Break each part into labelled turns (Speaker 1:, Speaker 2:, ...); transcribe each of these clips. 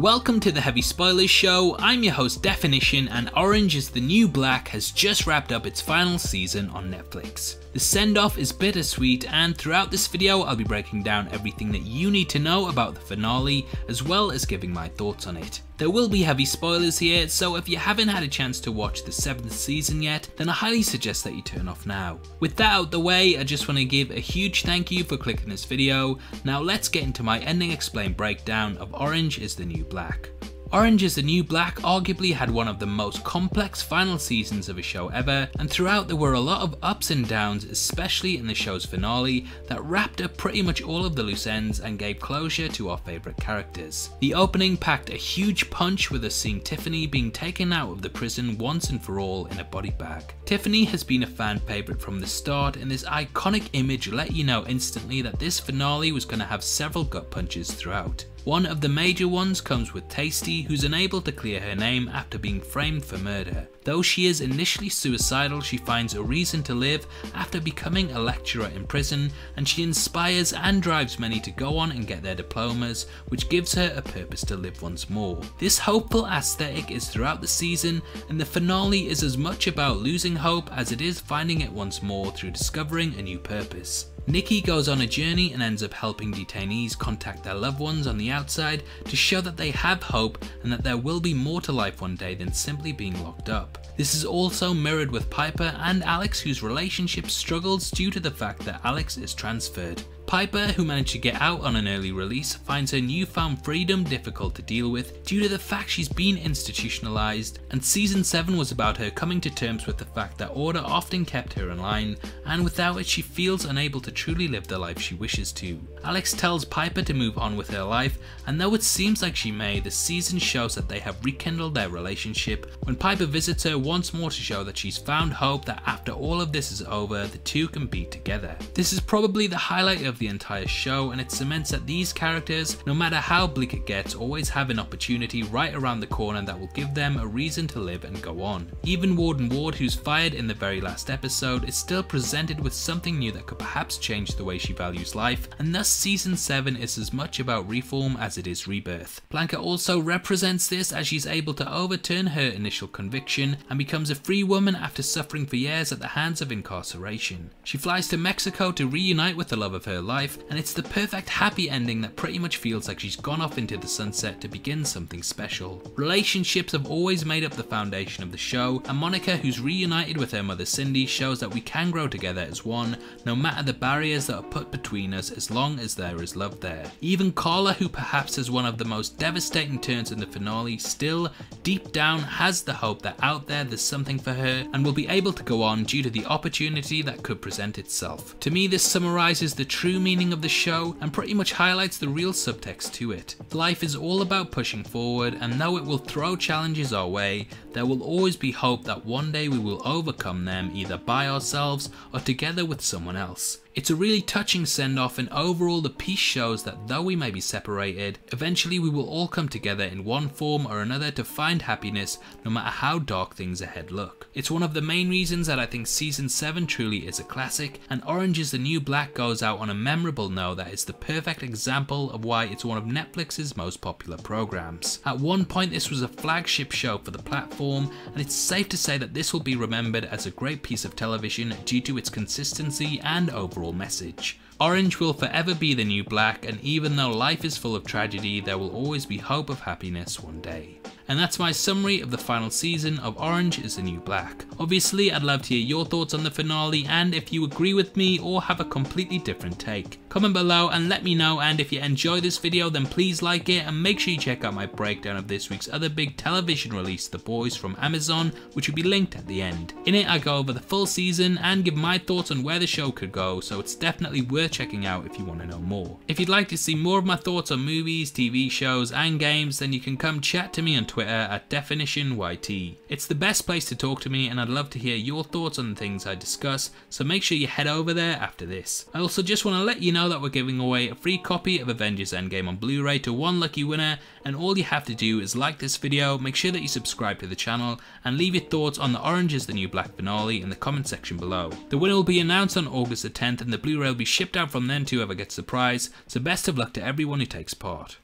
Speaker 1: Welcome to the Heavy Spoilers Show, I'm your host Deffinition and Orange is the New Black has just wrapped up its final season on Netflix. The send off is bittersweet, and throughout this video, I'll be breaking down everything that you need to know about the finale, as well as giving my thoughts on it. There will be heavy spoilers here, so if you haven't had a chance to watch the 7th season yet, then I highly suggest that you turn off now. With that out the way, I just want to give a huge thank you for clicking this video. Now let's get into my ending explain breakdown of Orange is the New Black. Orange is the New Black arguably had one of the most complex final seasons of a show ever, and throughout there were a lot of ups and downs, especially in the show's finale, that wrapped up pretty much all of the loose ends and gave closure to our favourite characters. The opening packed a huge punch with us seeing Tiffany being taken out of the prison once and for all in a body bag. Tiffany has been a fan favourite from the start, and this iconic image let you know instantly that this finale was going to have several gut punches throughout. One of the major ones comes with Taystee, who's unable to clear her name after being framed for murder. Though she is initially suicidal, she finds a reason to live after becoming a lecturer in prison, and she inspires and drives many to go on and get their diplomas, which gives her a purpose to live once more. This hopeful aesthetic is throughout the season, and the finale is as much about losing hope as it is finding it once more through discovering a new purpose. Nikki goes on a journey and ends up helping detainees contact their loved ones on the outside to show that they have hope and that there will be more to life one day than simply being locked up. This is also mirrored with Piper and Alex whose relationship struggles due to the fact that Alex is transferred. Piper, who managed to get out on an early release, finds her newfound freedom difficult to deal with due to the fact she's been institutionalized, and season 7 was about her coming to terms with the fact that order often kept her in line, and without it she feels unable to truly live the life she wishes to. Alex tells Piper to move on with her life, and though it seems like she may, the season shows that they have rekindled their relationship when Piper visits her once more to show that she's found hope that after all of this is over, the two can be together. This is probably the highlight of the entire show and it cements that these characters, no matter how bleak it gets, always have an opportunity right around the corner that will give them a reason to live and go on. Even Warden Ward, who's fired in the very last episode, is still presented with something new that could perhaps change the way she values life, and thus season 7 is as much about reform as it is rebirth. Blanca also represents this as she's able to overturn her initial conviction and becomes a free woman after suffering for years at the hands of incarceration. She flies to Mexico to reunite with the love of her life, and it's the perfect happy ending that pretty much feels like she's gone off into the sunset to begin something special. Relationships have always made up the foundation of the show, and Monica, who's reunited with her mother Cindy, shows that we can grow together as one, no matter the barriers that are put between us as long as there is love there. Even Karla, who perhaps has one of the most devastating turns in the finale, still, deep down, has the hope that out there there's something for her and will be able to go on due to the opportunity that could present itself. To me, this summarizes the true meaning of the show and pretty much highlights the real subtext to it. Life is all about pushing forward and though it will throw challenges our way, there will always be hope that one day we will overcome them either by ourselves or together with someone else. It's a really touching send off, and overall, the piece shows that though we may be separated, eventually we will all come together in one form or another to find happiness no matter how dark things ahead look. It's one of the main reasons that I think season 7 truly is a classic, and Orange is the New Black goes out on a memorable note that is the perfect example of why it's one of Netflix's most popular programs. At one point, this was a flagship show for the platform, and it's safe to say that this will be remembered as a great piece of television due to its consistency and overall overall message. Orange will forever be the new black, and even though life is full of tragedy, there will always be hope of happiness one day. And that's my summary of the final season of Orange is the New Black. Obviously, I'd love to hear your thoughts on the finale and if you agree with me or have a completely different take. Comment below and let me know and if you enjoy this video then please like it and make sure you check out my breakdown of this week's other big television release The Boys from Amazon which will be linked at the end. In it I go over the full season and give my thoughts on where the show could go so it's definitely worth checking out if you want to know more. If you'd like to see more of my thoughts on movies, TV shows and games then you can come chat to me on Twitter Twitter at DeffinitionYT. It's the best place to talk to me and I'd love to hear your thoughts on the things I discuss, so make sure you head over there after this. I also just want to let you know that we're giving away a free copy of Avengers Endgame on Blu-ray to one lucky winner and all you have to do is like this video, make sure that you subscribe to the channel and leave your thoughts on the Orange is the New Black finale in the comment section below. The winner will be announced on August the 10th and the Blu-ray will be shipped out from then to whoever gets the prize, so best of luck to everyone who takes part.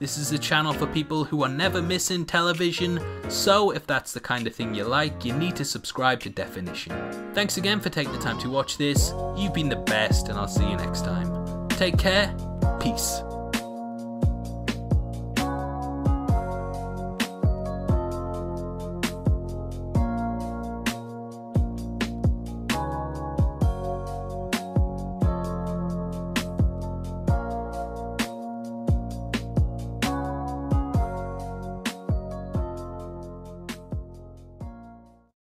Speaker 1: This is a channel for people who are never missing television, so if that's the kind of thing you like, you need to subscribe to Deffinition. Thanks again for taking the time to watch this, you've been the best and I'll see you next time. Take care, peace.